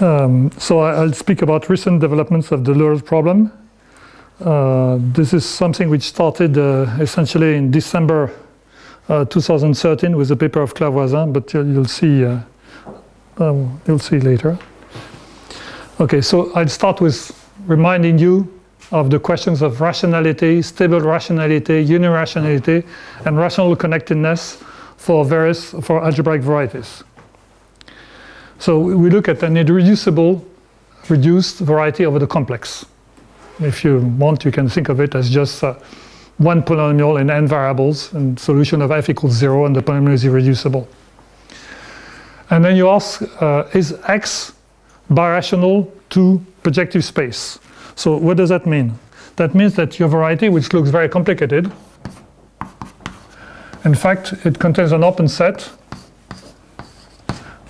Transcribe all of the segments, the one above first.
Um, so I, will speak about recent developments of the Lüroth problem. Uh, this is something which started uh, essentially in December uh, 2013 with a paper of Claire Voisin, but you'll, you'll see uh, um, you'll see later. Okay, so I'll start with reminding you of the questions of rationality, stable rationality, unirationality, and rational connectedness for various for algebraic varieties. So we look at an irreducible reduced variety over the complex. If you want, you can think of it as just uh, one polynomial in n variables and solution of f equals zero and the polynomial is irreducible. And then you ask, uh, is x birational to projective space? So what does that mean? That means that your variety, which looks very complicated, in fact, it contains an open set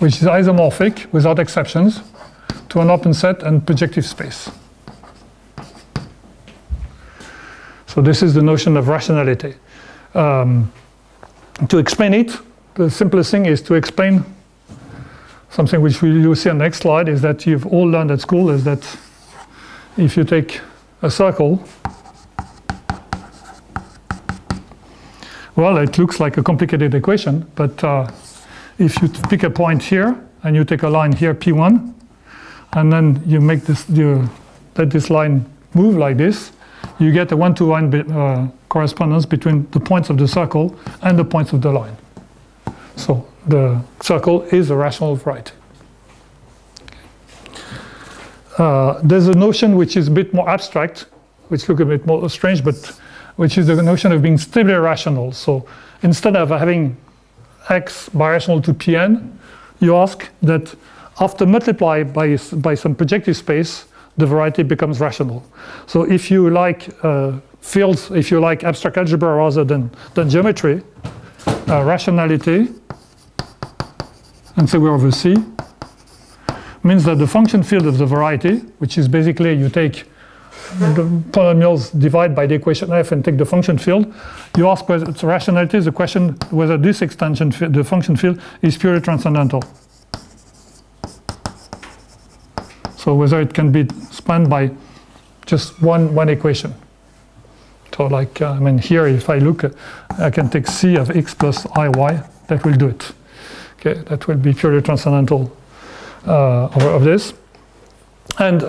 which is isomorphic without exceptions to an open set and projective space. So this is the notion of rationality. Um, to explain it, the simplest thing is to explain something which we will see on the next slide is that you've all learned at school is that if you take a circle, well, it looks like a complicated equation, but uh, if you pick a point here and you take a line here, P1, and then you make this, you let this line move like this, you get a one-to-one uh, correspondence between the points of the circle and the points of the line. So the circle is a rational variety. Uh, there's a notion which is a bit more abstract, which looks a bit more strange, but which is the notion of being stably rational. So instead of having x birational to Pn, you ask that after multiply by, by some projective space, the variety becomes rational. So if you like uh, fields, if you like abstract algebra rather than, than geometry, uh, rationality, and so we're over C, means that the function field of the variety, which is basically you take polynomials divide by the equation f and take the function field, you ask whether it's rationality is the question whether this extension, the function field, is purely transcendental. So whether it can be spanned by just one, one equation. So like, uh, I mean, here if I look, uh, I can take c of x plus iy, that will do it. Okay, that will be purely transcendental uh, of, of, this. And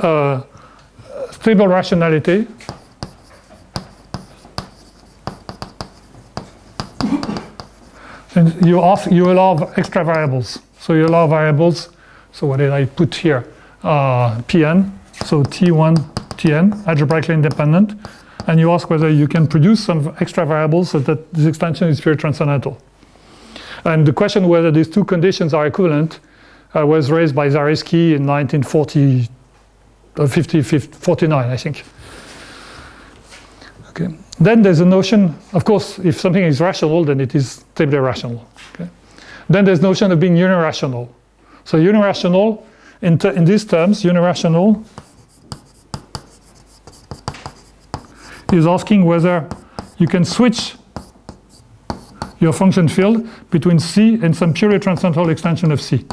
stable rationality. And you, ask, you allow extra variables. So you allow variables. So what did I put here? Uh, Pn. So T1, Tn, algebraically independent. And you ask whether you can produce some extra variables so that this extension is pure transcendental. And the question whether these two conditions are equivalent uh, was raised by Zariski in 1940, uh, 50, 50, 49, I think. Okay. Then there's a notion, of course, if something is rational, then it is stably rational. Okay. Then there's notion of being unirational. So unirational, in, in these terms, unirational is asking whether you can switch your function field between C and some purely transcendental extension of C.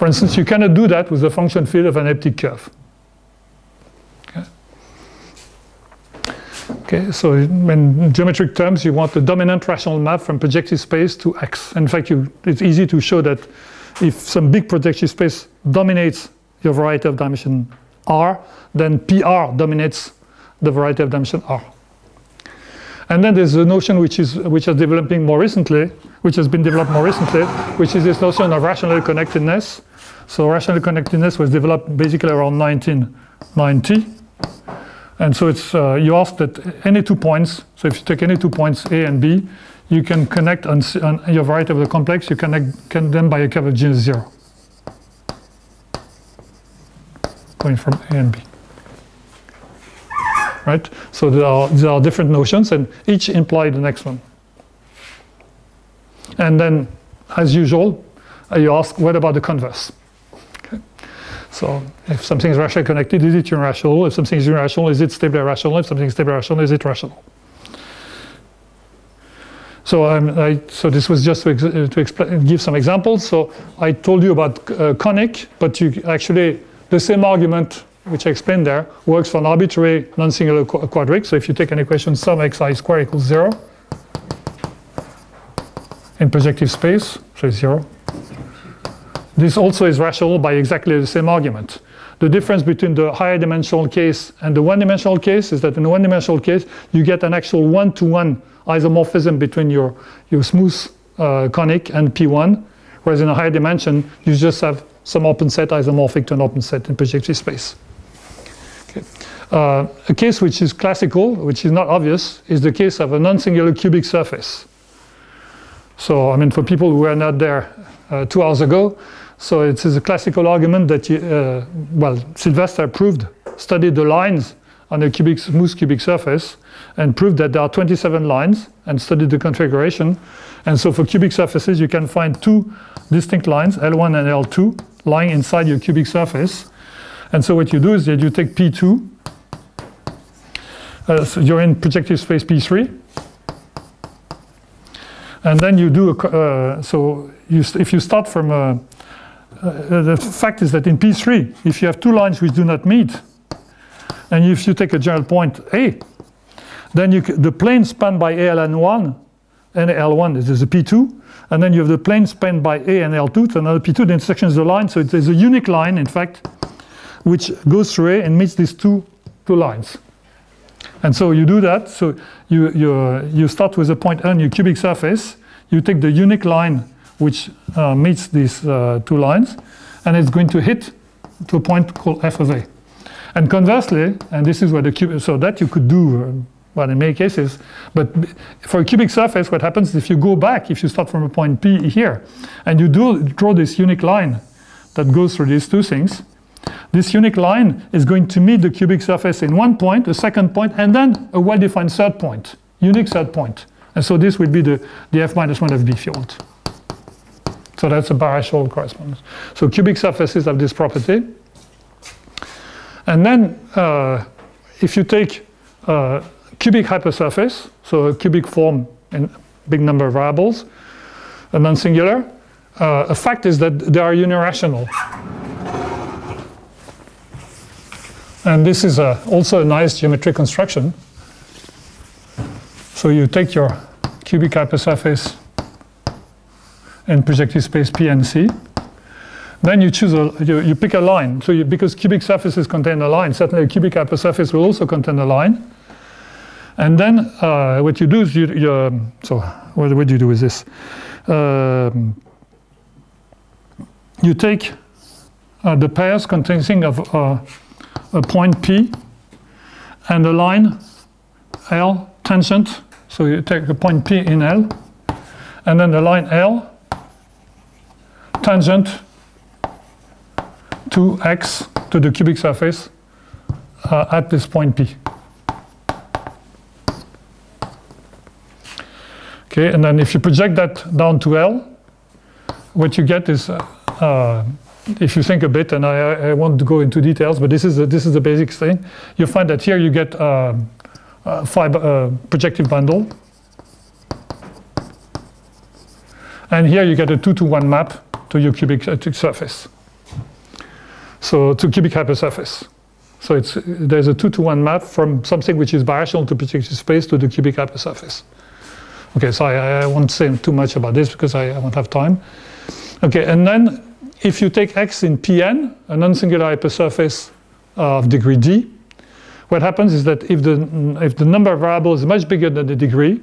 For instance, you cannot do that with the function field of an elliptic curve. Okay, so in geometric terms, you want the dominant rational map from projective space to X. In fact, you, it's easy to show that if some big projective space dominates your variety of dimension R, then PR dominates the variety of dimension R. And then there's a notion which is which is developing more recently, which has been developed more recently, which is this notion of rational connectedness, so rational connectedness was developed basically around 1990. And so it's, uh, you ask that any two points, so if you take any two points A and B, you can connect on, on your variety of the complex, you connect can them by a curve of G is zero. Going from A and B. Right? So there are, there are different notions and each imply the next one. And then, as usual, you ask, what about the converse? So if something is rational connected, is it irrational? If something is irrational, is it stably rational? If something is stably rational, is it rational? So, um, I, so this was just to, to give some examples. So I told you about uh, conic, but you actually, the same argument which I explained there works for an arbitrary non-singular qu quadric. So if you take an equation sum xi squared equals zero in projective space, so it's zero. This also is rational by exactly the same argument. The difference between the higher dimensional case and the one-dimensional case is that in the one-dimensional case, you get an actual one-to-one -one isomorphism between your, your smooth uh, conic and P1, whereas in a higher dimension, you just have some open set isomorphic to an open set in projective space. Okay. Uh, a case which is classical, which is not obvious, is the case of a non-singular cubic surface. So, I mean, for people who were not there uh, two hours ago, so it is a classical argument that, you, uh, well, Sylvester proved, studied the lines on a cubic, smooth cubic surface and proved that there are 27 lines and studied the configuration. And so for cubic surfaces, you can find two distinct lines, L1 and L2, lying inside your cubic surface. And so what you do is that you take P2, uh, so you're in projective space P3, and then you do a, uh, so you if you start from a, uh, the fact is that in P3, if you have two lines which do not meet, and if you take a general point A, then you, the plane spanned by ALN1 and L1 is, is a P2, and then you have the plane spanned by A and L2 to another P2. The intersection is the line, so it is a unique line, in fact, which goes through A and meets these two, two lines. And so you do that. So you, you, you start with a point on your cubic surface. You take the unique line which uh, meets these uh, two lines, and it's going to hit to a point called f of a. And conversely, and this is where the cubic, so that you could do, uh, well, in many cases, but for a cubic surface, what happens is if you go back, if you start from a point P here, and you do draw this unique line that goes through these two things, this unique line is going to meet the cubic surface in one point, a second point, and then a well-defined third point, unique third point. And so this will be the, the f minus 1 of B field. So that's a birational correspondence. So cubic surfaces have this property. And then uh, if you take a cubic hypersurface, so a cubic form in big number of variables, a non-singular, uh, a fact is that they are unirational. And this is a, also a nice geometric construction. So you take your cubic hypersurface in projective space P and C. Then you choose a, you, you pick a line. So you, because cubic surfaces contain a line, certainly a cubic hypersurface will also contain a line. And then uh, what you do is you, you um, so what, what do you do with this? Um, you take uh, the pairs consisting of uh, a point P and a line L tangent. So you take a point P in L and then the line L tangent to x to the cubic surface uh, at this point P. Okay, and then if you project that down to L, what you get is, uh, uh, if you think a bit, and I, I, won't go into details, but this is a, this is the basic thing. You find that here you get uh, a fiber uh, projective bundle, and here you get a two to one map to your cubic uh, surface. So to cubic hypersurface. So it's, there's a two to one map from something which is birational to projective space to the cubic hypersurface. Okay, so I, I, won't say too much about this because I, I, won't have time. Okay, and then if you take x in Pn, a non-singular hypersurface of degree d, what happens is that if the, if the number of variables is much bigger than the degree,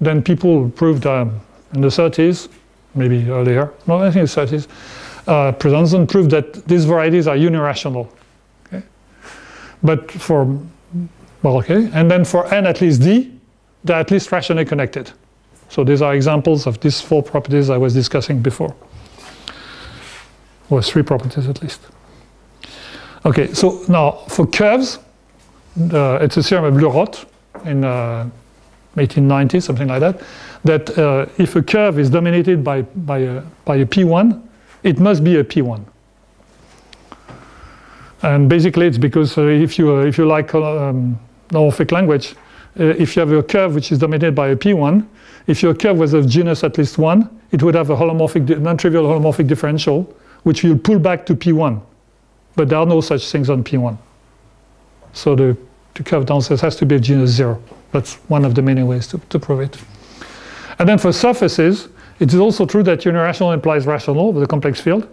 then people proved um, in the 30s maybe earlier, no, I think it's 30s, uh, Predonzan proved that these varieties are unirational. Okay? But for, well, okay, and then for n at least d, they're at least rationally connected. So these are examples of these four properties I was discussing before. Or three properties at least. Okay, so now for curves, uh, it's a theorem of Lüroth in uh, 1890, something like that that uh, if a curve is dominated by, by, a, by a P1, it must be a P1. And basically it's because uh, if, you, uh, if you like um, language, uh, if you have a curve which is dominated by a P1, if your curve was of genus at least 1, it would have a holomorphic, non-trivial holomorphic differential, which will pull back to P1. But there are no such things on P1. So the, the curve downstairs has to be of genus 0. That's one of the many ways to, to prove it. And then for surfaces, it is also true that unirational implies rational with a complex field.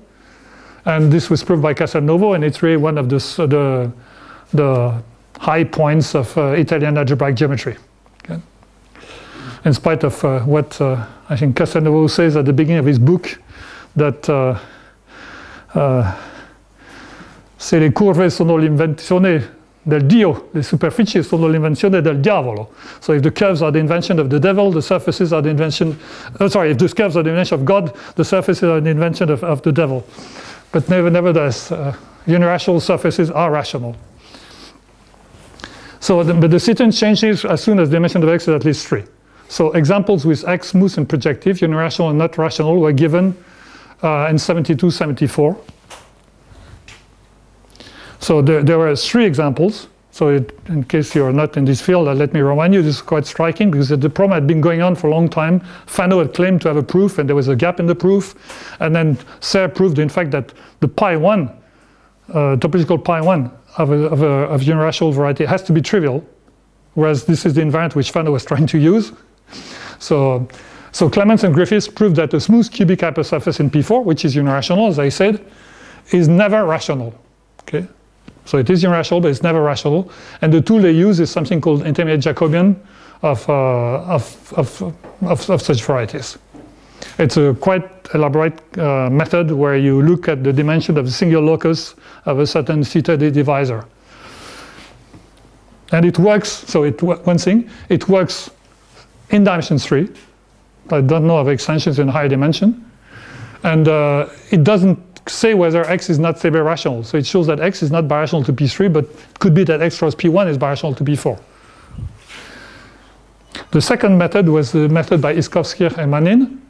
And this was proved by Castelnuovo, and it's really one of the, the, the high points of uh, Italian algebraic geometry. Okay? In spite of uh, what uh, I think Castelnuovo says at the beginning of his book, that uh, uh, se le curve sono l'invenzione del Dio, le superfici sono l'invenzione del diavolo. So if the curves are the invention of the devil, the surfaces are the invention, uh, sorry, if the curves are the invention of God, the surfaces are the invention of, of the devil. But never, nevertheless, uh, unirational surfaces are rational. So, the, but the situation changes as soon as the dimension of x is at least 3. So examples with x smooth and projective, unirational and not rational, were given uh, in 72, 74. So there, there were three examples. So it, in case you're not in this field, uh, let me remind you, this is quite striking because the problem had been going on for a long time. Fano had claimed to have a proof and there was a gap in the proof. And then Serre proved, in fact, that the pi 1, uh, topological pi 1 of, a, of, a, of unirational variety has to be trivial, whereas this is the invariant which Fano was trying to use. So, so Clemens and Griffiths proved that a smooth cubic hypersurface in P4, which is unirational, as I said, is never rational. Okay? So it is irrational, but it's never rational. And the tool they use is something called intermediate Jacobian of, uh, of, of, of, of, such varieties. It's a quite elaborate uh, method where you look at the dimension of the single locus of a certain theta divisor. And it works, so it one thing, it works in dimension 3. I don't know of extensions in higher dimension. And uh, it doesn't say whether x is not stably rational. So it shows that x is not birational to P3, but it could be that x cross P1 is birational to P4. The second method was the method by Iskovskikh and Manin.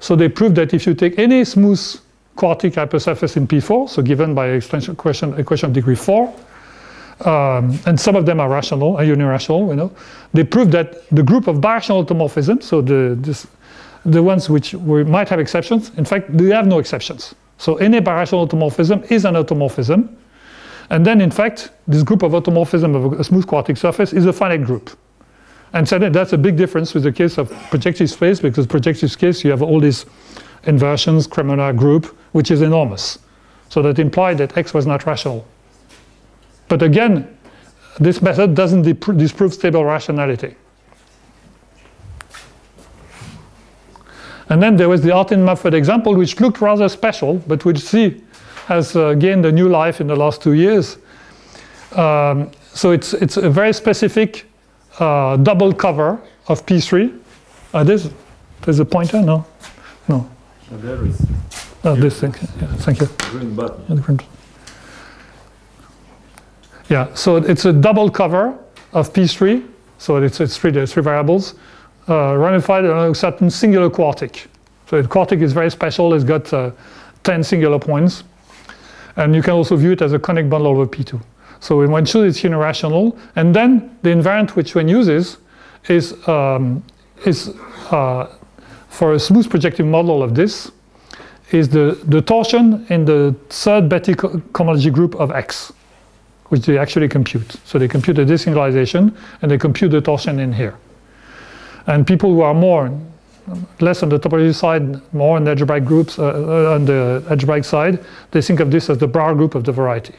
So they proved that if you take any smooth quartic hypersurface in P4, so given by extension equation, equation of degree 4, um, and some of them are rational, are unirational, you know, they proved that the group of birational automorphisms, so the, this, the ones which might have exceptions, in fact, they have no exceptions. So any birational automorphism is an automorphism. And then, in fact, this group of automorphism of a smooth quartic surface is a finite group. And so that's a big difference with the case of projective space, because projective space, you have all these inversions, Cremona group, which is enormous. So that implied that X was not rational. But again, this method doesn't disprove stable rationality. And then there was the Artin-Mumford example, which looked rather special, but which see has uh, gained a new life in the last two years. Um, so it's, it's a very specific uh, double cover of P3. Uh, there's, there's a pointer? No? No. there is. Oh, this thing. Yeah, thank you. Green button. Yeah, yeah, so it's a double cover of P3. So it's, it's three, three variables ramified on a certain singular quartic. So the quartic is very special, it's got uh, 10 singular points. And you can also view it as a conic bundle over P2. So one shows it's unirational. And then the invariant which one uses is, um, is uh, for a smooth projective model of this, is the, the torsion in the third Betti cohomology group of X, which they actually compute. So they compute the desingularization and they compute the torsion in here. And people who are more, less on the topology side, more on the algebraic groups, uh, uh, on the algebraic side, they think of this as the Brauer group of the variety.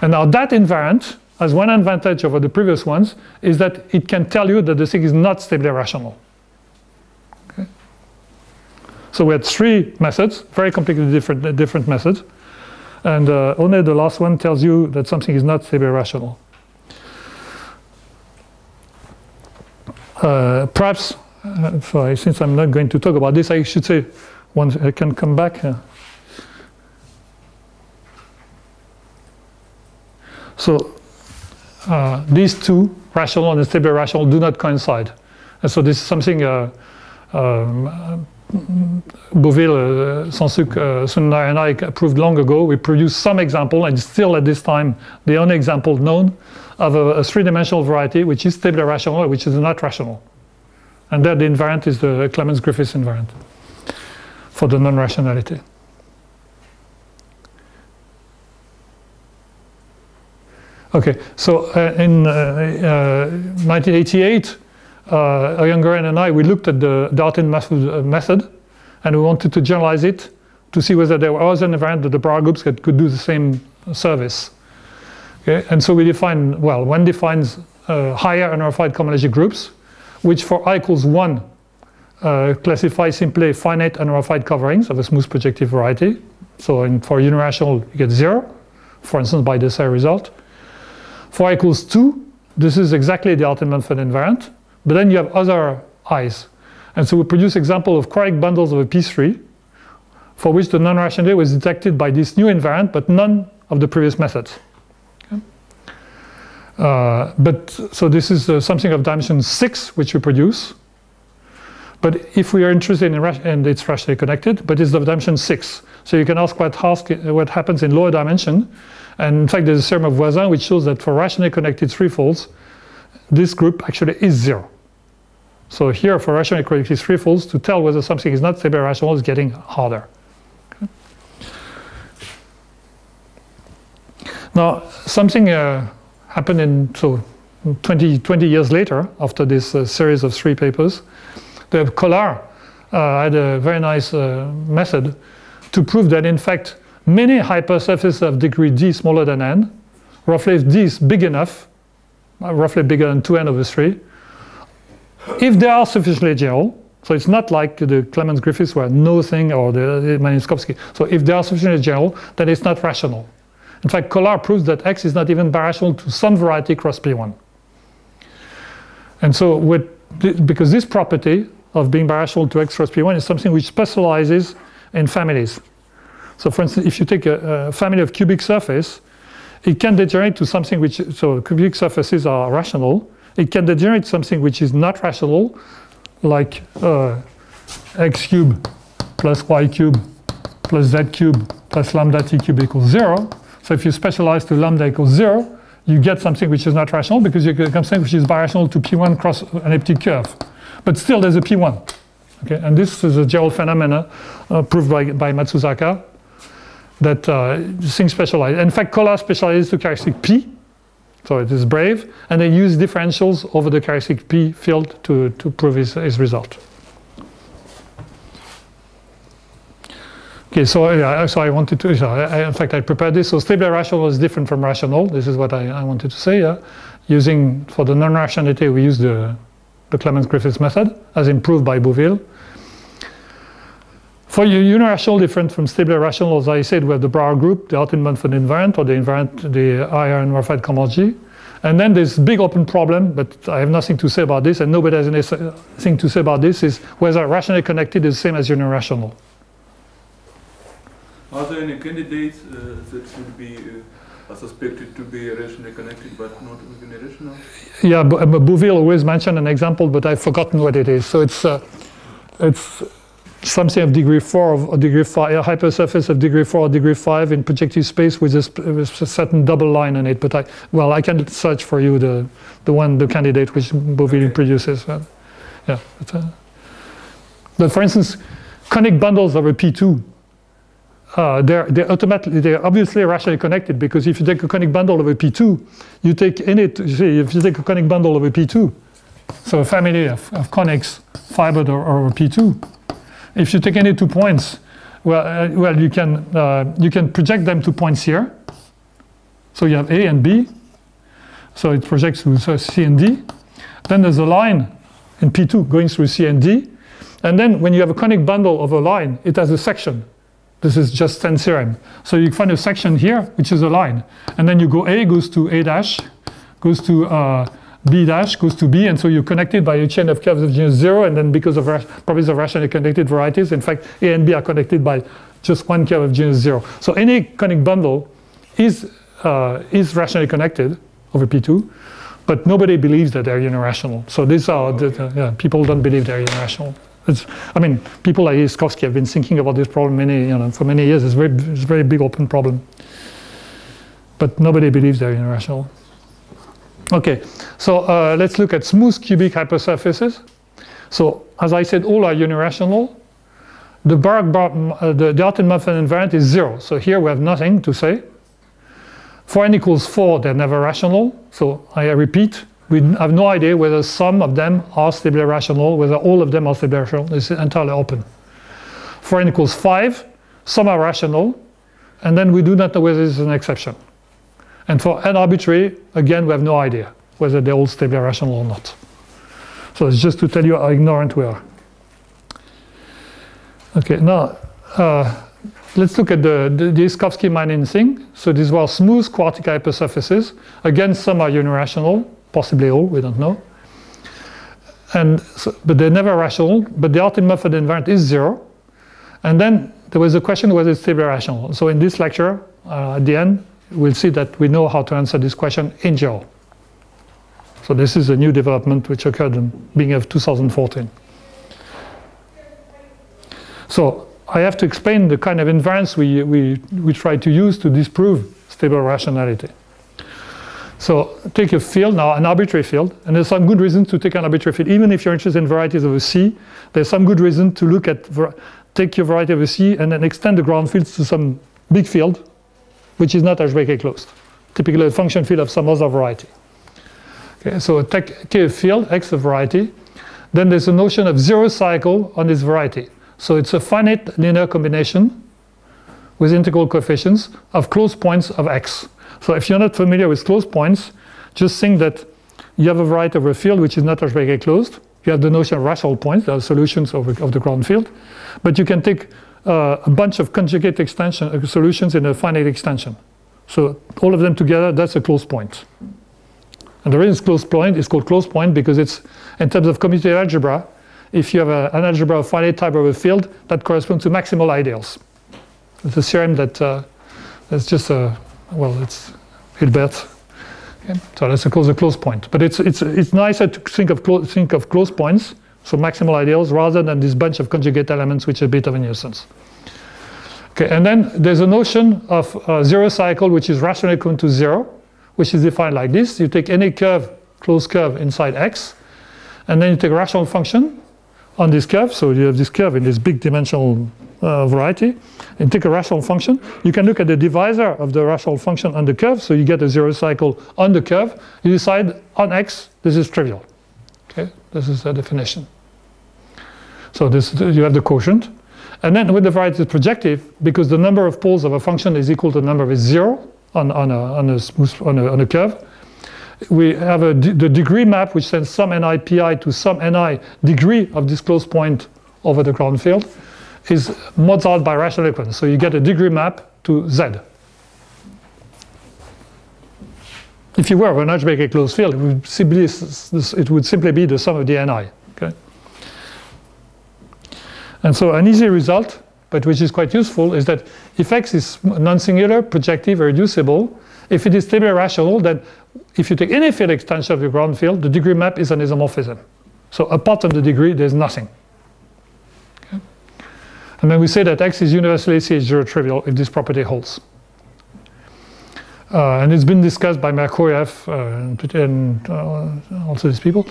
And now that invariant has one advantage over the previous ones, is that it can tell you that the thing is not stably rational. Okay? So we had three methods, very completely different, different methods. And uh, only the last one tells you that something is not stably rational. Perhaps, uh, since I'm not going to talk about this, I should say, once I can come back. Uh, so uh, these two, rational and stable rational, do not coincide. And so this is something uh, um, Beauville, uh, Sansuc, uh, and I proved long ago. We produced some example, and still at this time the only example known of a, a three-dimensional variety which is stably rational, which is not rational. And there the invariant is the Clemens-Griffiths invariant for the non-rationality. Okay, so uh, in uh, 1988, uh, and I, we looked at the Dartin uh, method and we wanted to generalize it to see whether there was an invariant that the Brauer groups that could do the same service. Okay, and so we define, well, one defines uh, higher unramified cohomology groups, which for i equals 1 uh, classify simply finite unramified coverings of a smooth projective variety. So in, for unirational, you get 0, for instance, by this result. For i equals 2, this is exactly the Artin-Mumford invariant, but then you have other eyes. And so we produce example of quartic bundles of a P3 for which the non-rationality was detected by this new invariant, but none of the previous methods. Uh, but so this is uh, something of dimension six which we produce. But if we are interested in and it's rationally connected, but it's of dimension six. So you can ask what, what happens in lower dimension. And in fact, there's a theorem of Voisin which shows that for rationally connected threefolds, this group actually is zero. So here, for rationally connected threefolds, to tell whether something is not stable rational is getting harder. Okay. Now, something uh, happened in so 20, 20 years later, after this uh, series of three papers, the Kollár uh, had a very nice uh, method to prove that in fact many hypersurfaces of degree d smaller than n, roughly if d is big enough, uh, roughly bigger than 2n over 3, if they are sufficiently general, so it's not like the Clemens Griffiths where no thing or the, Maniskowski. So if they are sufficiently general, then it's not rational. In fact, Kollár proves that X is not even birational to some variety cross P1. And so with because this property of being birational to X cross P1 is something which specializes in families. So for instance, if you take a, a family of cubic surface, it can degenerate to something which, so cubic surfaces are rational. It can degenerate something which is not rational, like uh, x cube plus y cube plus z cube plus lambda t cube equals zero. So if you specialize to lambda equals zero, you get something which is not rational because you get something which is birational to P1 cross an elliptic curve. But still there's a P1. Okay, and this is a general phenomena uh, proved by, by Matsusaka that uh, things specialize. In fact, Kollár specializes to characteristic P, so it is brave, and they use differentials over the characteristic P field to, to prove his, his result. Okay, so so I wanted to, so I, in fact, I prepared this. So stable rational is different from rational. This is what I, I wanted to say. Yeah? Using, for the non-rationality, we use the, the Clemens-Griffiths method, as improved by Beauville. For unirational, different from stable rational, as I said, we have the Brauer group, the Artin-Mumford invariant, or the invariant, the unramified cohomology. And then this big open problem, but I have nothing to say about this, and nobody has anything to say about this, is whether rationally connected is the same as unirational. Are there any candidates uh, that should be uh, suspected to be rationally connected but not unirational? Yeah, Beauville always mentioned an example, but I've forgotten what it is. So it's uh, it's something of degree four of degree five, a hypersurface of degree four or degree five in projective space with a, with a, certain double line on it. But I, well, I can search for you the the one the candidate which Beauville okay. produces. Yeah, but, uh, but for instance, conic bundles of a P2 uh, they're, they're automatically, they're obviously rationally connected because if you take a conic bundle of a P2, you take any, you see, if you take a conic bundle of a P2, so a family of, of conics fibered or, or a P2, if you take any two points, well, uh, well, you can uh, you can project them to points here. So you have A and B. So it projects through so C and D. Then there's a line in P2 going through C and D. And then when you have a conic bundle of a line, it has a section. This is just Tsen theorem. So you find a section here, which is a line. And then you go A goes to A dash, goes to uh, B dash, goes to B, and so you're connected by a chain of curves of genus zero, and then because of properties of rationally connected varieties, in fact, A and B are connected by just one curve of genus zero. So any conic bundle is, uh, is rationally connected over P2, but nobody believes that they're unirational. So these are, the, yeah, people don't believe they're unirational. It's, I mean, people like Iskovskikh have been thinking about this problem many, you know, for many years. It's very, it's a very big open problem. But nobody believes they're irrational. Okay, so uh, let's look at smooth cubic hypersurfaces. So as I said, all are unirational. The Barak bar, uh, the, Artin-Mumford invariant is zero. So here we have nothing to say. For n equals four, they're never rational. So I repeat, we have no idea whether some of them are stably rational, whether all of them are stably rational. This is entirely open. For n equals 5, some are rational, and then we do not know whether this is an exception. And for n arbitrary, again, we have no idea whether they're all stably rational or not. So it's just to tell you how ignorant we are. Okay, now uh, let's look at the, Iskovskikh-Manin thing. So these were smooth quartic hypersurfaces. Again, some are unirational possibly all, we don't know. And so, but they're never rational, but the Artin-Mumford invariant is zero. And then there was a question whether it's stably rational. So in this lecture, uh, at the end, we'll see that we know how to answer this question in general. So this is a new development which occurred in beginning of 2014. So I have to explain the kind of invariance we, we, we try to use to disprove stable rationality. So take a field now, an arbitrary field, and there's some good reason to take an arbitrary field. Even if you're interested in varieties of a C, there's some good reason to look at, take your variety of a C and then extend the ground fields to some big field, which is not algebraically closed. Typically a function field of some other variety. Okay, so take a field, X of variety. Then there's a notion of zero cycle on this variety. So it's a finite linear combination with integral coefficients of closed points of X. So if you're not familiar with closed points, just think that you have a variety of a field which is not algebraically closed. You have the notion of rational points, are solutions of, of the ground field. But you can take uh, a bunch of conjugate extension uh, solutions in a finite extension. So all of them together, that's a closed point. And the reason it's closed point is called closed point because it's, in terms of commutative algebra, if you have a, an algebra of finite type of a field, that corresponds to maximal ideals. It's a theorem that uh, that's just a well, it's Hilbert. Okay. So that's a close, a close point. But it's, it's, it's nicer to think of, close, think of close points, so maximal ideals, rather than this bunch of conjugate elements, which are a bit of a nuisance. Okay, and then there's a notion of a zero cycle, which is rationally equivalent to zero, which is defined like this. You take any curve, closed curve inside X, and then you take a rational function on this curve. So you have this curve in this big dimensional uh, variety and take a rational function. You can look at the divisor of the rational function on the curve. So you get a zero cycle on the curve. You decide on x, this is trivial. Okay, this is the definition. So this you have the quotient. And then when the variety is projective, because the number of poles of a function is equal to the number of zero on, on, a, on, a, smooth, on, a, on a curve, we have a, the degree map which sends some ni pi to some ni degree of this closed point over the ground field is out by rational equivalence. So you get a degree map to Z. If you were an algebraically closed field, it would, simply, it would simply be the sum of the ni. Okay? And so an easy result, but which is quite useful, is that if x is non-singular, projective, reducible, if it is stably rational, then if you take any field extension of the ground field, the degree map is an isomorphism. So apart from the degree, there's nothing. And then we say that X is universally CH0 trivial if this property holds. Uh, and it's been discussed by Merkurjev uh, and uh, also these people.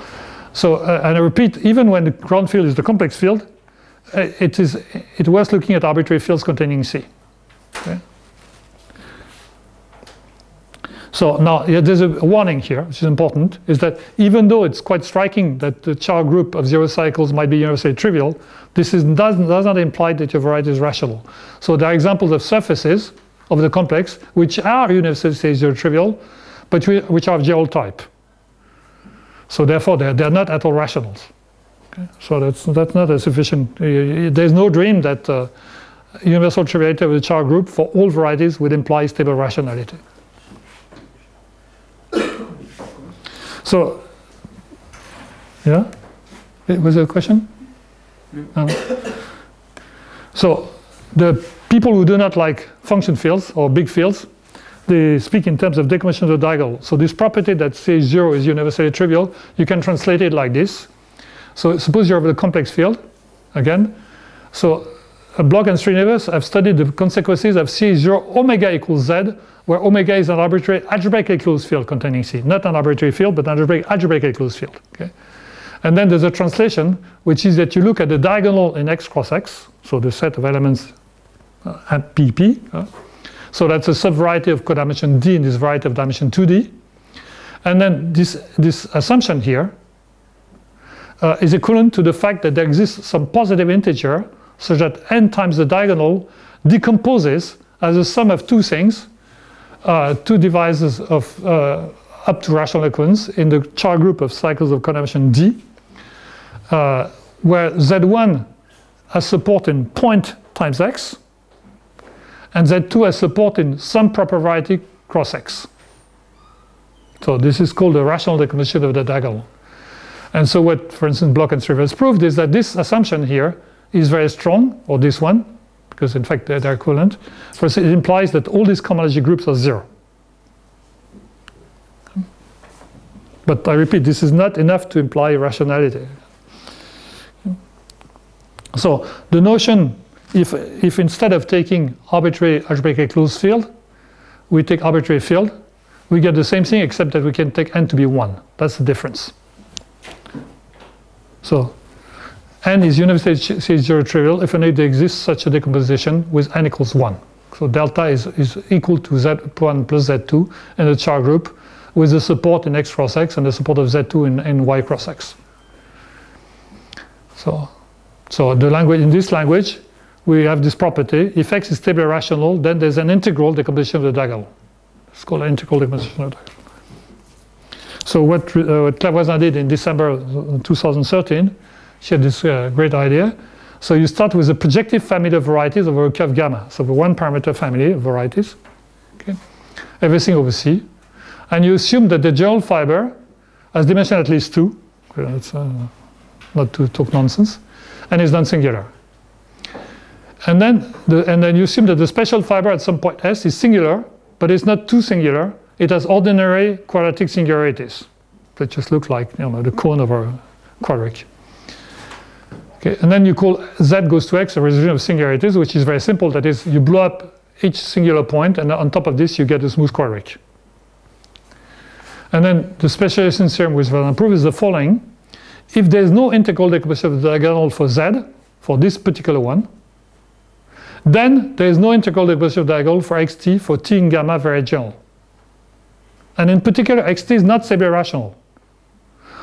So, uh, and I repeat, even when the ground field is the complex field, uh, it is it was looking at arbitrary fields containing C. Okay? So now yeah, there's a warning here, which is important, is that even though it's quite striking that the Chow group of zero cycles might be universally trivial, this is, does, does not imply that your variety is rational. So there are examples of surfaces of the complex which are universally zero trivial, but which are of general type. So therefore, they're, they're not at all rationals. Okay? So that's, that's not a sufficient, uh, there's no dream that uh, universal triviality of the Chow group for all varieties would imply stable rationality. So, yeah? Was there a question? Yeah. so, the people who do not like function fields or big fields, they speak in terms of decomposition of the diagonal. So this property that says zero is universally trivial, you can translate it like this. So suppose you have a complex field, again. So a Bloch and Srinivas have studied the consequences of C0 omega equals Z, where omega is an arbitrary algebraically closed field containing C. Not an arbitrary field, but an algebraic, algebraically closed field. Okay? And then there's a translation, which is that you look at the diagonal in X cross X, so the set of elements uh, at PP. Uh, so that's a subvariety of codimension D in this variety of dimension 2D. And then this, this assumption here uh, is equivalent to the fact that there exists some positive integer such that n times the diagonal decomposes as a sum of two things, uh, two divisors of uh, up to rational equivalence in the Chow group of cycles of codimension D, uh, where Z1 has support in point times X, and Z2 has support in some proper variety cross X. So this is called the rational decomposition of the diagonal. And so what, for instance, Bloch and Srinivas proved is that this assumption here is very strong, or this one, because in fact they're, equivalent. First, it implies that all these cohomology groups are zero. But I repeat, this is not enough to imply rationality. So the notion, if, if instead of taking arbitrary algebraically closed field, we take arbitrary field, we get the same thing except that we can take n to be 1. That's the difference. So n is universally zero trivial if only there exists such a decomposition with n equals 1. So delta is, is equal to z1 plus z2 in the Chow group with the support in x cross x and the support of z2 in, in y cross x. So, so the language in this language we have this property if x is stably rational then there's an integral decomposition of the diagonal. It's called an integral decomposition of the diagonal. So what, uh, what Claire Voisin did in December 2013, she had this uh, great idea. So you start with a projective family of varieties over a curve gamma. So the one parameter family of varieties. Okay. Everything over C. And you assume that the general fiber has dimension at least two. That's uh, not to talk nonsense. And is non-singular. And then, the, and then you assume that the special fiber at some point S is singular, but it's not too singular, it has ordinary quadratic singularities that just look like you know, the cone of a quadratic. Okay, and then you call z goes to x a resolution of singularities, which is very simple. That is, you blow up each singular point, and on top of this, you get a smooth quadratic. And then the specialization theorem with Van proof is the following. If there is no integral decomposition of the diagonal for z, for this particular one, then there is no integral the diagonal for xt for t in gamma very general. And in particular, xt is not stably rational.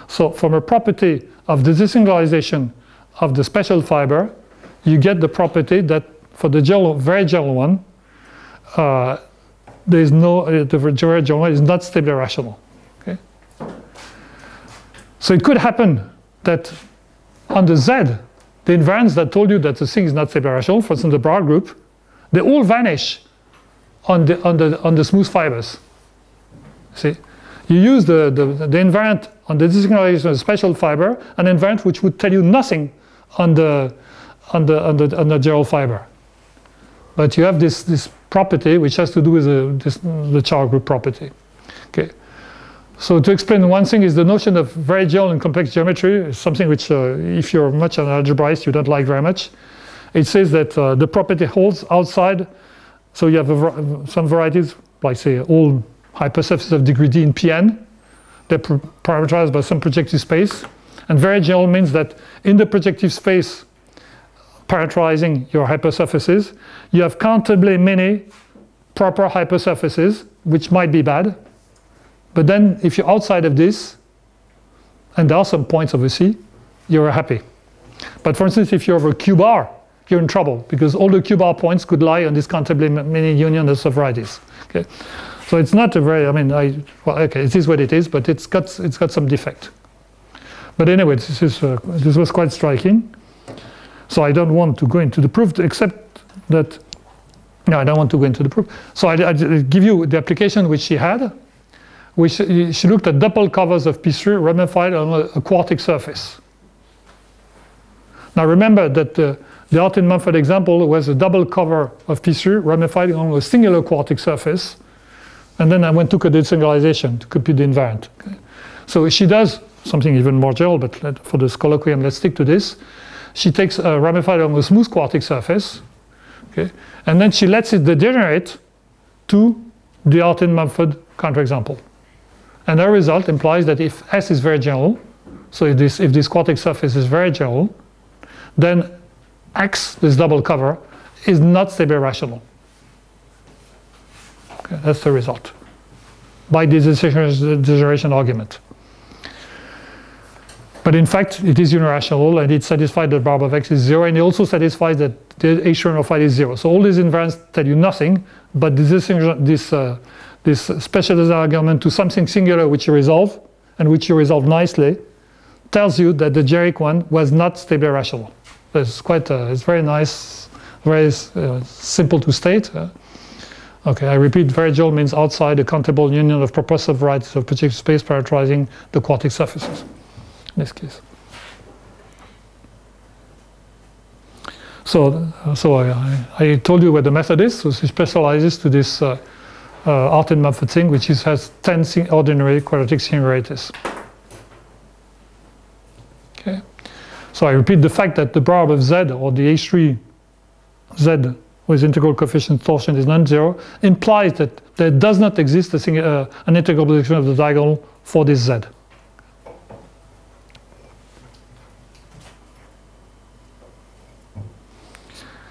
So from a property of the desingularization of the special fiber, you get the property that for the general, very general one, uh, there is no, uh, the very general one is not stably rational. Okay? So it could happen that on the Z, the invariants that told you that the thing is not rational, for instance, the Brauer group, they all vanish on the, on the, on the smooth fibers. See, you use the, the, the invariant on the desingularization of the special fiber, an invariant which would tell you nothing on the, on the, on the, on the general fiber. But you have this, this property which has to do with the, this, the Chow group property. Okay. So to explain one thing is the notion of very general and complex geometry is something which uh, if you're much an algebraist you don't like very much. It says that uh, the property holds outside, so you have some varieties like say all hypersurfaces of degree d in Pn. They're parameterized by some projective space. And very general means that in the projective space parameterizing your hypersurfaces, you have countably many proper hypersurfaces, which might be bad. But then if you're outside of this, and there are some points obviously, you're happy. But for instance, if you're over Q bar, you're in trouble because all the Q bar points could lie on this countably many union of varieties. Okay. So it's not a very, I mean, I, well, okay, it is what it is, but it's got, it's got some defect. But anyway, this, is, uh, this was quite striking. So I don't want to go into the proof, except that, no, I don't want to go into the proof. So I, I give you the application which she had, which she looked at double covers of P3 ramified on a, quartic surface. Now remember that uh, the, the Artin-Mumford example was a double cover of P3 ramified on a singular quartic surface and then I went to a desingularization to compute the invariant. Okay. So she does something even more general, but let, for this colloquium, let's stick to this. she takes a ramified on a smooth quartic surface, okay, and then she lets it degenerate to the Artin-Mumford counterexample. And the result implies that if S is very general, so if this, if this quartic surface is very general, then X, this double cover, is not stably rational. Okay, that's the result by this degeneration argument. But in fact, it is unirational and it satisfies that barb of x is zero and it also satisfies that the H of phi is zero. So all these invariants tell you nothing, but this, this, uh, this special argument to something singular which you resolve and which you resolve nicely tells you that the generic one was not stably rational. It's quite, uh, it's very nice, very uh, simple to state. Uh, okay, I repeat, general means outside the countable union of purposive varieties of projective space parameterizing the quartic surfaces in this case. So, so I, I, told you what the method is. So she specializes to this uh, Artin-Mumford thing, which is, has 10 ordinary quadratic singularities. Okay. So I repeat the fact that the barb of Z or the H3 Z with integral coefficient torsion is non-zero implies that there does not exist a uh, an integral projection of the diagonal for this Z.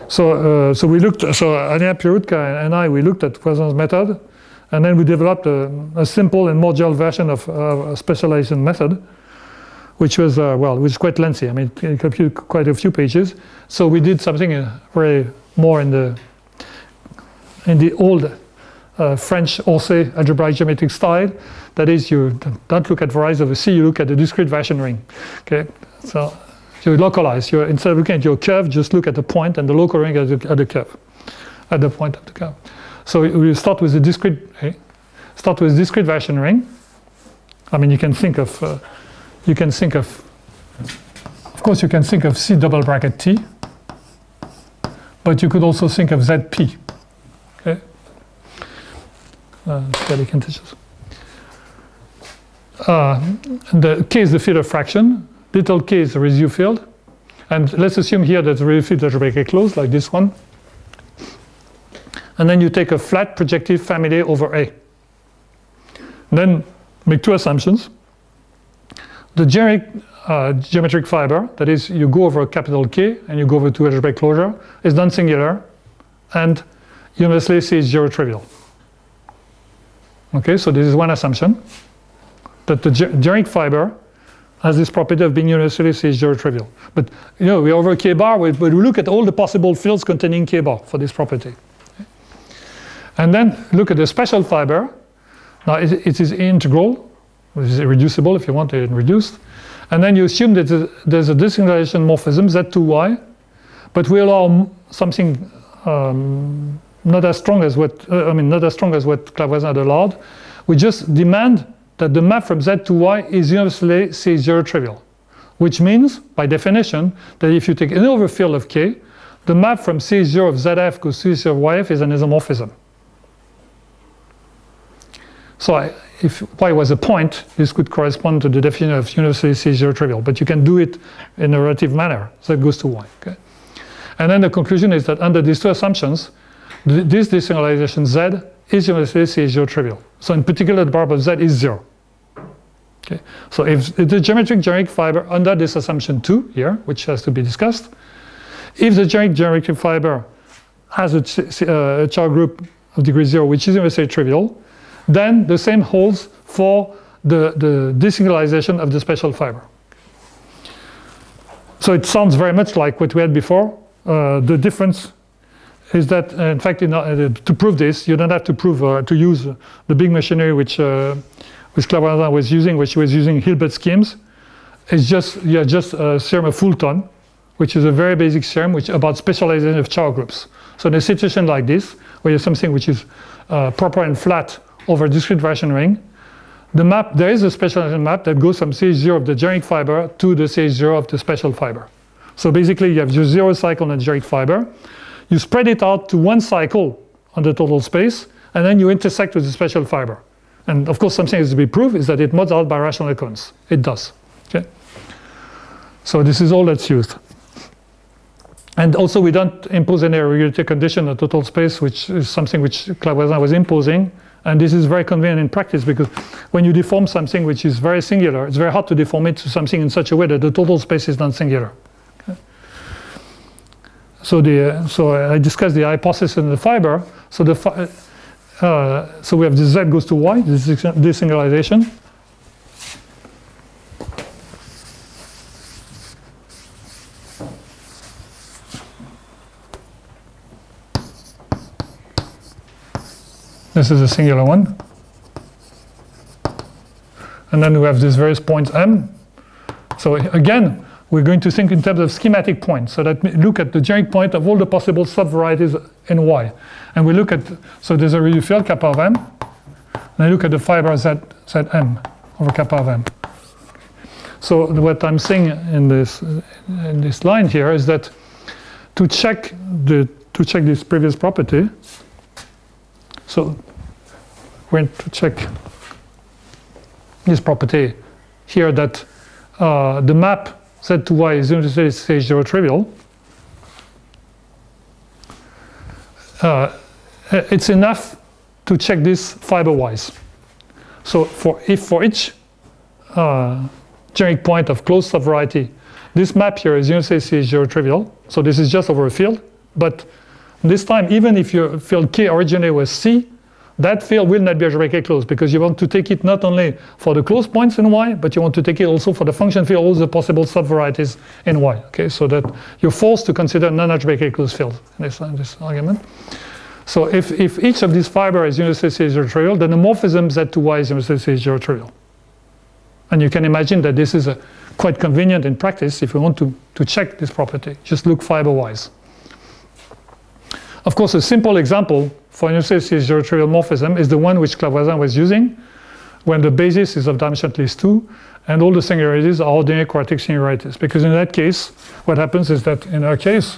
So, uh, so we looked, so Ania Pirutka and I, we looked at Voisin's method, and then we developed a, a simple and general version of uh, a specialization method, which was, uh, well, is quite lengthy. I mean, it computed quite a few pages. So we did something uh, very more in the, in the old uh, French Orsay algebraic geometric style. That is, you don't look at varieties of a C, you look at the discrete valuation ring. Okay, so you localize. You instead of looking at your curve, just look at the point and the local ring at the, at the curve, at the point of the curve. So we start with the discrete. Start with discrete valuation ring. I mean, you can think of, uh, you can think of, of course, you can think of C double bracket T, but you could also think of ZP. Okay, uh, contiguous. Uh, the K is the field of fraction little k is the residue field. And let's assume here that the residue field is algebraically closed, like this one. And then you take a flat projective family over A. Then make two assumptions. The generic uh, geometric fiber, that is, you go over a capital K and you go over to algebraic closure, is non-singular and universally C is zero trivial. Okay, so this is one assumption that the generic fiber has this property of being universally zero trivial. But you know, we over k bar, but we look at all the possible fields containing k bar for this property. And then look at the special fiber. Now it, it is integral, which is irreducible if you want it reduced. And then you assume that there's a desingularization morphism Z2Y, but we allow something um, not as strong as what uh, I mean, not as strong as what Claire Voisin had allowed. We just demand that the map from Z to Y is universally C0 trivial, which means, by definition, that if you take any overfield of K, the map from C0 of ZF to C0 of YF is an isomorphism. So I, if Y was a point, this could correspond to the definition of universally C0 trivial, but you can do it in a relative manner, so it goes to Y. Okay? And then the conclusion is that under these two assumptions, th this desingularization Z is universally C0 trivial. So in particular, the barb of Z is zero. Okay. So if the geometric generic fiber under this assumption 2 here, which has to be discussed, if the generic generic fiber has a, uh, Chow group of degree 0, which is universally trivial, then the same holds for the, the desingularization of the special fiber. So it sounds very much like what we had before. Uh, the difference is that, uh, in fact, in, uh, to prove this, you don't have to prove uh, to use the big machinery which which Claire Voisin was using, which was using Hilbert schemes. It's just yeah, just a theorem of Fulton, which is a very basic theorem which about specialization of Chow groups. So in a situation like this, where you have something which is uh, proper and flat over a discrete valuation ring, the map there is a specialization map that goes from CH0 of the generic fiber to the CH0 of the special fiber. So basically, you have your zero cycle on the generic fiber. You spread it out to one cycle on the total space, and then you intersect with the special fiber. And of course, something is to be proved is that it mods out by rational equivalence. It does. Okay. So this is all that's used. and also we don't impose any regularity condition on total space, which is something which Claire was imposing. And this is very convenient in practice because when you deform something which is very singular, it's very hard to deform it to something in such a way that the total space is non-singular. So the so I discussed the hypothesis in the fiber. So the uh, so we have this z goes to y, this is desingularization. This is a singular one. And then we have these various points m. So again, we're going to think in terms of schematic points. So that look at the generic point of all the possible subvarieties in Y. And we look at, so there's a real field kappa of M. And I look at the fiber Z, Zm over kappa of M. So what I'm saying in this, in this line here is that to check, the, to check this previous property, so we're to check this property here that uh, the map Z to Y is universally stage zero trivial. Uh, it's enough to check this fiber-wise. So for if for each uh, generic point of closed subvariety, this map here is universally zero trivial. So this is just over a field, but this time, even if your field K originated with C, that field will not be algebraically closed because you want to take it not only for the closed points in Y, but you want to take it also for the function field, all the possible subvarieties in Y. Okay, so that you're forced to consider non-algebraically closed field in this, in this argument. So if, if each of these fibers is universally trivial, then the morphism Z to Y is universally trivial. And you can imagine that this is a, quite convenient in practice if you want to, to check this property. Just look fiber-wise. Of course, a simple example for instance, trivial morphism is the one which Claire-Voisin was using when the basis is of dimension at least 2 and all the singularities are ordinary quartic singularities. Because in that case, what happens is that in our case,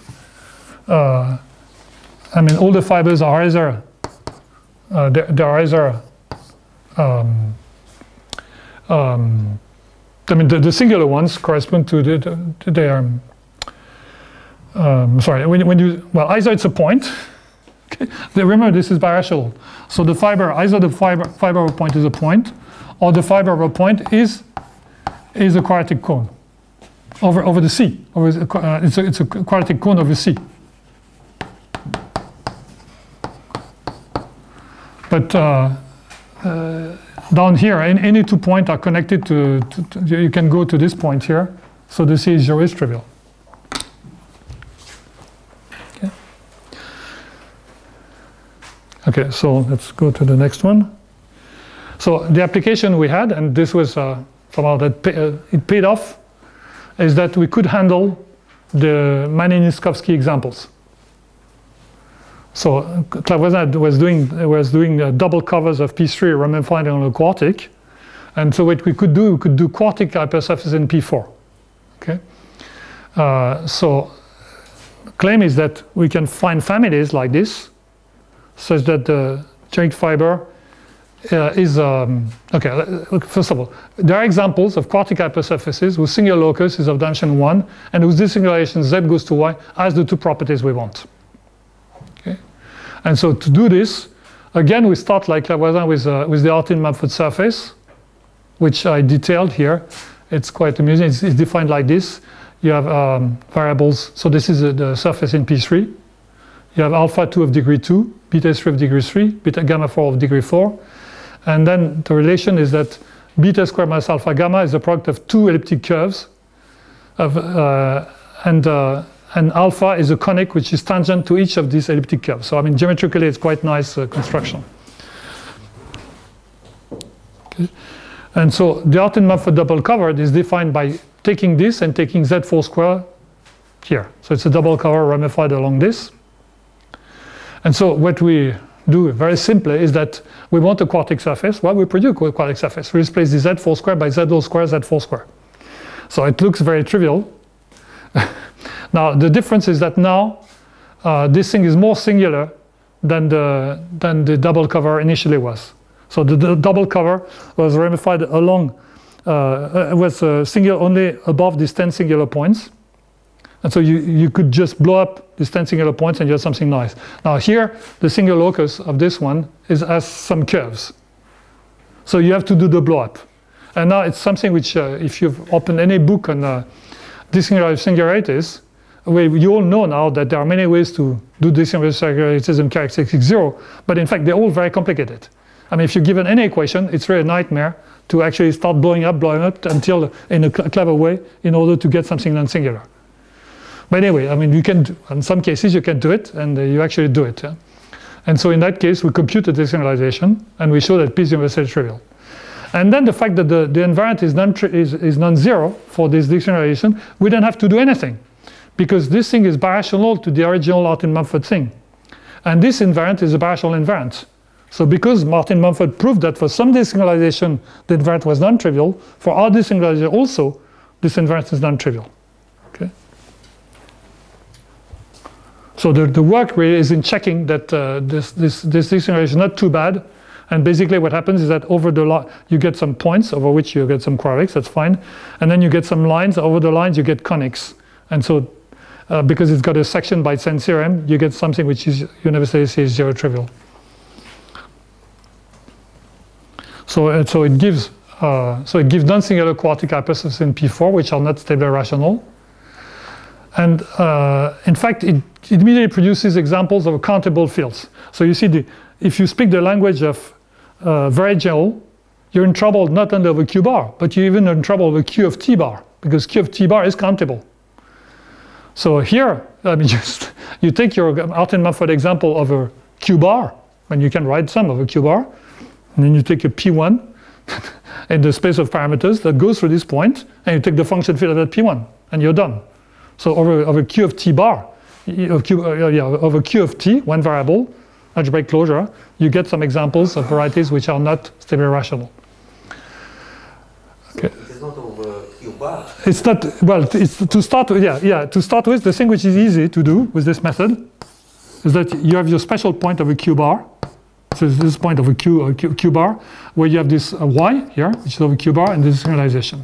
uh, I mean, all the fibers are either, uh, they're, they're, either, um, um, I mean, the, the, singular ones correspond to the, the, to their, um, sorry, when, when you, well, either it's a point, okay, remember this is birational. So the fiber, either the fiber, fiber of a point is a point, or the fiber of a point is, is a quadratic cone over, over the C. Over, uh, it's, a, it's a quadratic cone over C. But uh, uh, down here, any two points are connected to, to, to, you can go to this point here. So the C is zero is trivial. Okay, so let's go to the next one. So the application we had, and this was uh, somehow that pay, uh, it paid off, is that we could handle the Manin-Minkowski examples. So Claire-Voisin was doing was doing uh, double covers of P3 ramified on a quartic, and so what we could do we could do quartic hypersurface in P4. Okay, uh, so claim is that we can find families like this, such that the joint fiber uh, is um, okay. First of all, there are examples of quartic hypersurfaces whose singular locus is of dimension one and whose desingularization z goes to y has the two properties we want. Okay? And so to do this, again, we start like Claire Voisin with, uh, with the Artin-Mumford surface, which I detailed here. It's quite amusing. It's, it's defined like this. You have um, variables. So this is uh, the surface in P3. You have alpha 2 of degree 2, beta 3 of degree 3, beta gamma 4 of degree 4. And then the relation is that beta squared minus alpha gamma is the product of two elliptic curves. Of, uh, and uh, and alpha is a conic which is tangent to each of these elliptic curves. So I mean geometrically it's quite nice uh, construction. Okay. And so the Artin-Mumford double covered is defined by taking this and taking Z4 square here. So it's a double cover ramified along this. And so what we do very simply is that we want a quartic surface. Well, we produce a quartic surface. We replace the Z4 square by Z0 square, Z4 square. So it looks very trivial. Now, the difference is that now uh, this thing is more singular than the, than the double cover initially was. So the, the double cover was ramified along, uh, uh was uh, singular only above these 10 singular points. And so you, you could just blow up these 10 singular points and you have something nice. Now here, the singular locus of this one is has some curves. So you have to do the blow up. And now it's something which, uh, if you've opened any book on uh, singularities, we, you all know now that there are many ways to do disingularized singularities in characteristic zero, but in fact they're all very complicated. I mean, if you're given any equation, it's really a nightmare to actually start blowing up, blowing up until in a clever way in order to get something non-singular. But anyway, I mean, you can, do, in some cases you can do it and uh, you actually do it. Yeah? And so in that case, we compute the desingularization and we show that P is universally trivial. And then the fact that the, the invariant is, non is, is non-zero for this desingularization, we don't have to do anything because this thing is birational to the original Artin-Mumford thing. And this invariant is a birational invariant. So because Artin Mumford proved that for some desingularization the invariant was non-trivial, for our desingularization also, this invariant is non-trivial. So the, the work really is in checking that uh, this, this, this desingularization is not too bad. And basically what happens is that over the line, you get some points over which you get some quarks, that's fine. And then you get some lines, over the lines you get conics. And so uh, because it's got a section by Tsen's theorem, you get something which is universally is zero trivial. So, uh, so it gives uh, so it gives non-singular quartic hypersurfaces in P4 which are not stable rational. And uh, in fact, it, it, immediately produces examples of countable fields. So you see, the, if you speak the language of uh, you're in trouble not only of Q bar, but you're even in trouble with Q of T bar, because Q of T bar is countable. So here, I mean, just you take your Artin-Mumford example of a Q bar, and you can write some of a Q bar, and then you take a P1 in the space of parameters that goes through this point, and you take the function field of that P1, and you're done. So over, over Q of T bar, of Q, uh, yeah, over Q of T, one variable, algebraic closure, you get some examples of varieties which are not stably rational. Okay. It is not over Q bar. It's not, well, it's to start with, yeah, yeah, to start with, the thing which is easy to do with this method is that you have your special point of a Q bar, so this point of a Q, a Q, Q bar, where you have this uh, Y here, which is over Q bar, and this synchronization.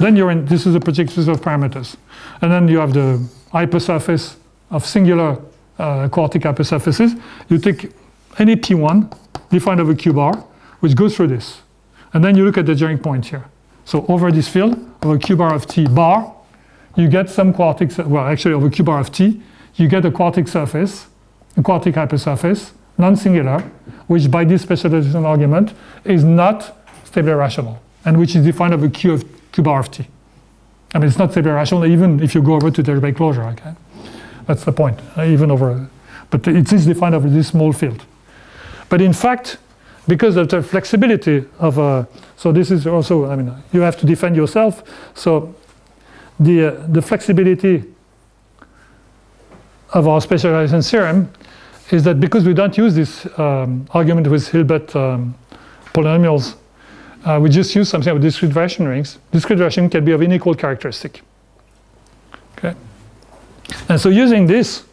Then you're in, this is a space of parameters. And then you have the hypersurface of singular uh, quartic hypersurfaces. You take any P1 defined over Q bar, which goes through this. And then you look at the joining point here. So over this field, over Q bar of T bar, you get some quartic, well, actually over Q bar of T, you get a quartic surface, a quartic hypersurface, non-singular, which by this specialization argument is not stably rational, and which is defined over Q of Q bar of T. I mean, it's not stably rational even if you go over to the algebraic closure, okay? That's the point, uh, even over, but it is defined over this small field. But in fact, because of the flexibility of, uh, so this is also, I mean, you have to defend yourself. So the, uh, the flexibility of our specialization theorem is that because we don't use this um, argument with Hilbert um, polynomials, uh, we just use something with discrete valuation rings. Discrete valuation can be of unequal characteristic. Okay. And so using this,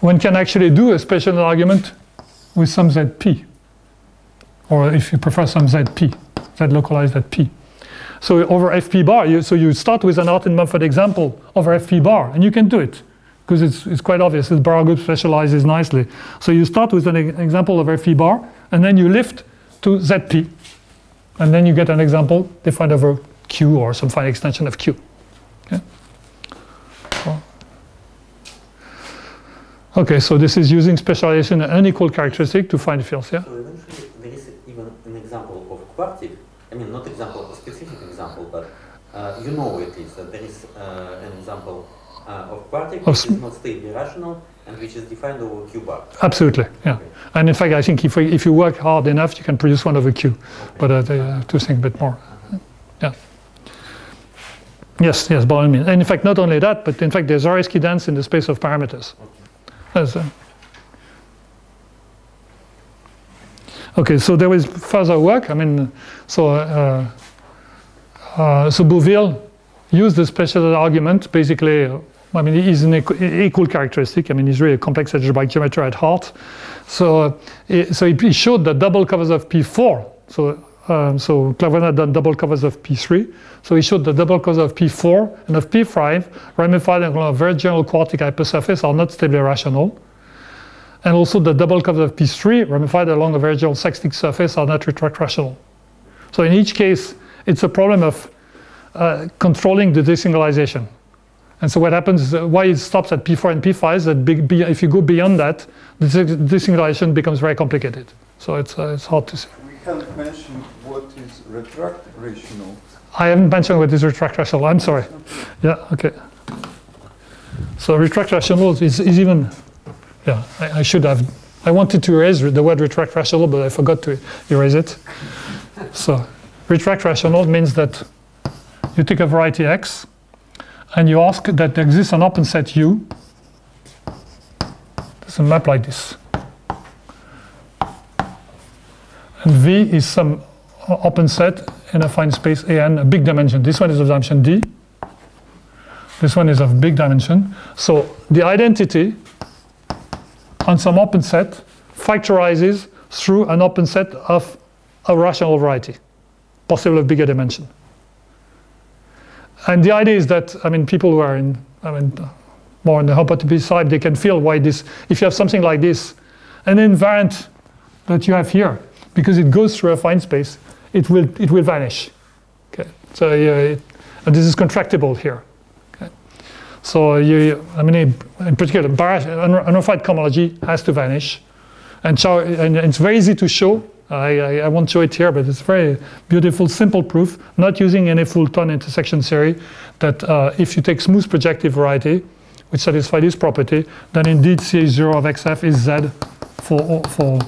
one can actually do a special argument with some ZP. Or if you prefer some ZP, Z localized at P. So over FP bar, you, so you start with an Artin-Mumford example over FP bar, and you can do it because it's, it's quite obvious. The bar group specializes nicely. So you start with an example of FP bar, and then you lift to ZP, and then you get an example defined over Q or some finite extension of Q. Okay. Okay, so this is using specialization and unequal characteristic to find fields, yeah? So eventually there is even an example of quartic, I mean not example, a specific example, but uh, you know at least that there is uh, an example of quartic which is not stably rational and which is defined over Q bar. Absolutely, yeah. Okay. And in fact, I think if, we, if you work hard enough, you can produce one over Q, okay. but uh, they have to think a bit more. Yeah. Yes, yes, by all means. And in fact, not only that, but in fact, there's Zariski dense in the space of parameters. Okay. Uh, okay, so there was further work. I mean, so uh, uh, so Beauville used the special argument. Basically, I mean, he's an equal characteristic. I mean, he's really a complex algebraic geometry at heart. So, uh, so he showed that double covers of P4. So um, so Claire Voisin had done double covers of P3. So he showed the double covers of P4 and of P5 ramified along a very general quartic hypersurface are not stably rational. And also the double covers of P3 ramified along a very general sextic surface are not retract rational. So in each case, it's a problem of uh, controlling the desingularization. And so what happens is uh, why it stops at P4 and P5 is that big, if you go beyond that, the desingularization becomes very complicated. So it's, uh, it's hard to say. We haven't mentioned what is retract rational. I haven't mentioned what is retract rational. I'm sorry. Yeah, okay. So retract rational is, is even, yeah, I, I, should have, I wanted to erase the word retract rational, but I forgot to erase it. So retract rational means that you take a variety X and you ask that there exists an open set U. There's a map like this. And V is some open set in affine space AN, a big dimension. This one is of dimension D. This one is of big dimension. So the identity on some open set factorizes through an open set of a rational variety, possibly of bigger dimension. And the idea is that, I mean, people who are in, I mean, more on the homotopy side, they can feel why this, if you have something like this, an invariant that you have here, because it goes through affine space, it will, it will vanish. Okay, so uh, it, and this is contractible here. Okay, so you, I mean, in particular, unramified cohomology has to vanish, and, so, and it's very easy to show I, I, I, won't show it here, but it's very beautiful, simple proof, not using any Fulton intersection theory, that uh, if you take smooth projective variety, which satisfy this property, then indeed CH0 of XF is Z for all, for,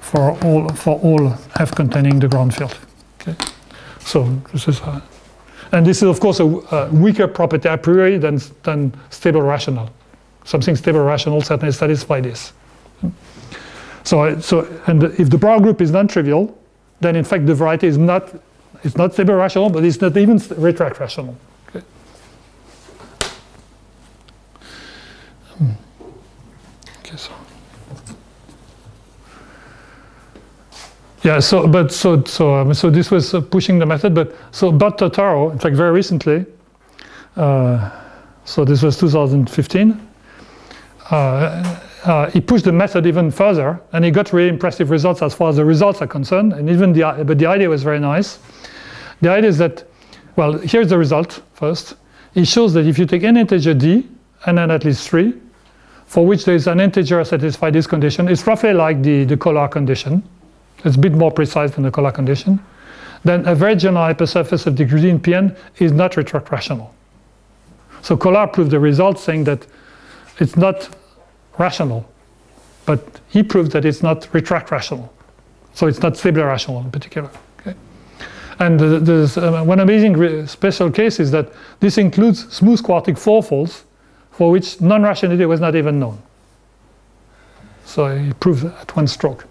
for all, for all F containing the ground field. Okay, so this is, uh, and this is of course a, a, weaker property a priori than, than stable rational. Something stable rational certainly satisfies this. So, so and if the Brauer group is non-trivial, then in fact the variety is not, it's not stable rational, but it's not even retract rational. Okay. Hmm. okay so. Yeah, so but so so um, so this was uh, pushing the method, but so but Totaro, in fact, very recently, uh, so this was 2015. Uh, uh, he pushed the method even further and he got really impressive results as far as the results are concerned. And even the but the idea was very nice. The idea is that well here's the result first. It shows that if you take an integer d and then at least 3 for which there is an integer satisfy this condition it's roughly like the the Kollár condition. It's a bit more precise than the Kollár condition. Then a very general hypersurface of degree in Pn is not retract rational so Kollár proved the result saying that it's not rational. But he proved that it's not retract rational. So it's not stable rational in particular. Okay? And there's uh, one amazing special case is that this includes smooth quartic fourfolds for which non-rationality was not even known. So he proved at one stroke.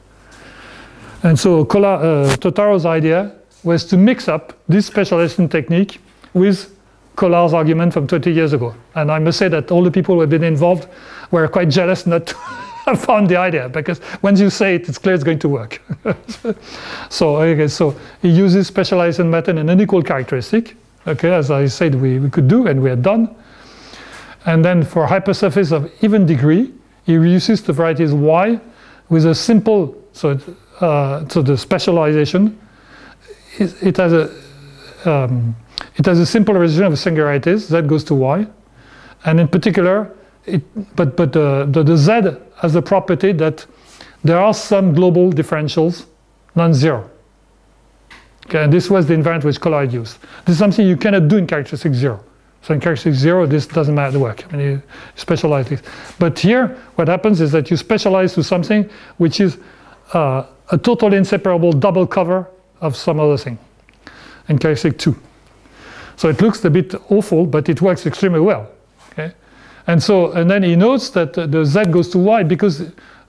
And so Kola, uh, Totaro's idea was to mix up this specialization technique with Kollár's argument from 20 years ago. And I must say that all the people who have been involved were quite jealous not to have found the idea because once you say it, it's clear it's going to work. so, okay, so he uses specialization method and unequal characteristic, okay, as I said we, we could do and we had done. And then for hypersurface of even degree, he uses the varieties y with a simple, so, uh, so the specialization, it, it has a, um, it has a simple representation of singularities, that goes to y, and in particular, it, but but the, the, the z has the property that there are some global differentials non-zero. Okay, and this was the invariant which Kollár used. This is something you cannot do in characteristic zero. So in characteristic zero, this doesn't matter the work. I mean, you specialize this. But here, what happens is that you specialize to something which is uh, a totally inseparable double cover of some other thing in characteristic two. So it looks a bit awful, but it works extremely well. And so, and then he notes that the z goes to y because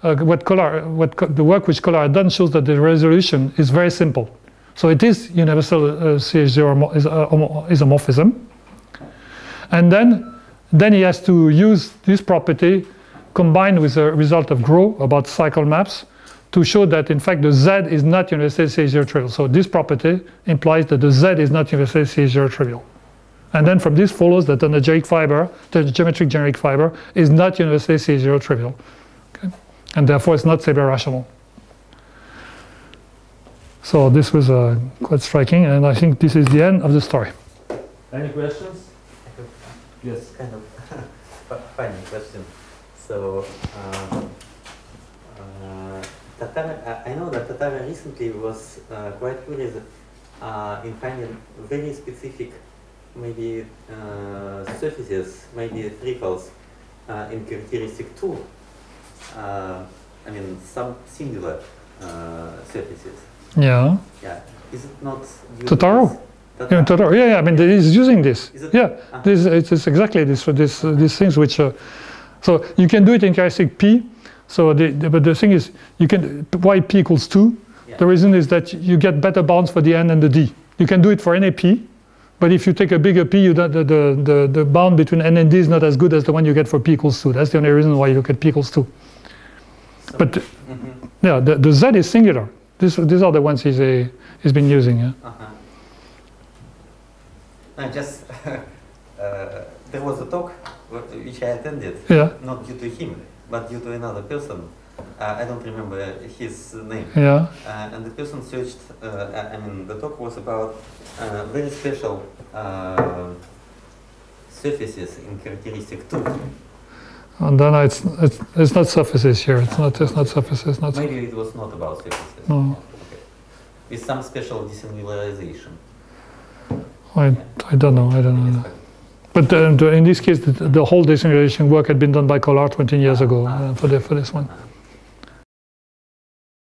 uh, what, what the work which Kollár had done shows that the resolution is very simple. So it is universal uh, CH0 is, uh, isomorphism. And then, then he has to use this property combined with the result of Gros about cycle maps to show that in fact the Z is not universal C0 trivial. So this property implies that the Z is not universal C0 trivial. And then from this follows that an algebraic fiber, the geometric generic fiber, is not universally C0 trivial. Okay? And therefore it's not Seber rational. So this was uh, quite striking, and I think this is the end of the story. Any questions? Yes. kind of fu- funny question. So, uh, Totaro, I I know that Totaro recently was uh, quite curious uh, in finding very specific, maybe uh, surfaces, maybe trifles uh, in characteristic two. Uh, I mean, some singular uh, surfaces. Yeah. Yeah. Is it not? due to Totaro? Yeah, Totaro. yeah, yeah. I mean, he's using this. Yeah, Ah. this it's, it's exactly this. This uh, these things which. Uh, so you can do it in characteristic p. So the, the but the thing is, you can why p equals two. Yeah. The reason is that you get better bounds for the n and the d. You can do it for any p, but if you take a bigger p, you don't, the, the the the bound between n and d is not as good as the one you get for p equals two. That's the only reason why you look at p equals two. So- But Mhm. yeah, the, the z is singular. This, these are the ones he's, uh, he's been using. Yeah? Uh-huh. I just uh, there was a talk which I attended, Yeah, not due to him, but due to another person. Uh, I don't remember his name. yeah. Uh, and the person searched. Uh, I mean, the talk was about uh, very special uh, surfaces in characteristic two. And then it's, it's, it's not surfaces here. It's not, it's not surfaces. Not Maybe it was not about surfaces. No. Okay. With some special desingularization. I, I don't know. I don't know. But uh, in this case, the, the whole desingulation work had been done by Kollár 20 years ago uh, for, the, for this one. Uh,